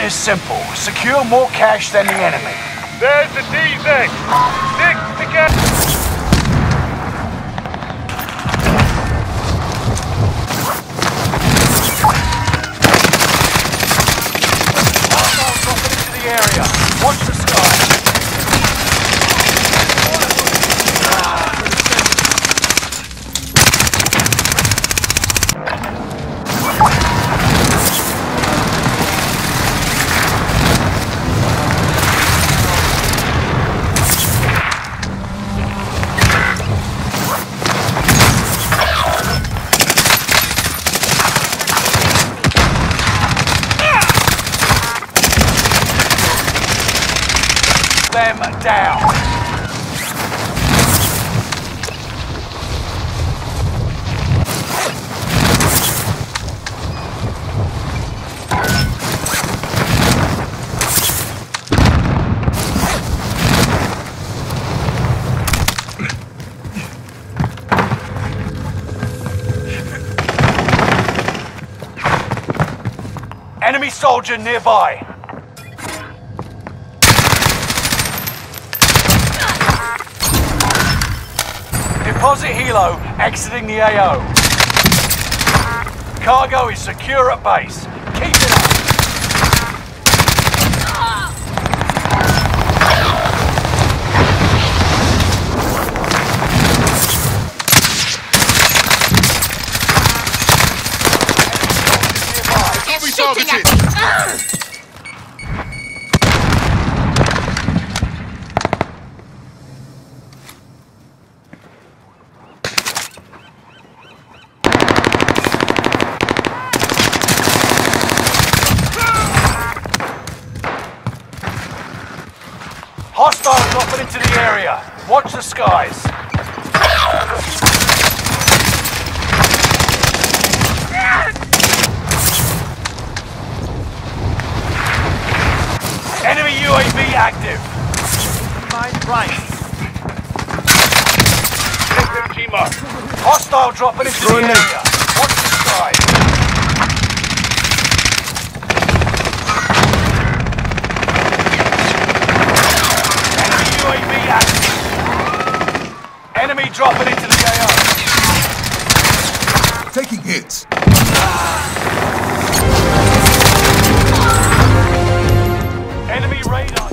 is simple. Secure more cash than the enemy. There's the DZ. Six to get. Hostiles into the area. Watch the Them down. Enemy soldier nearby. Deposit helo exiting the AO. Cargo is secure at base. Keep it up. Enemy targeted. Hostiles dropping into the area. Watch the skies. Enemy UAV active. Mind right. SMG mark. Hostile dropping into the area. Watch the skies. dropping into the AO. Taking hits. Enemy radar.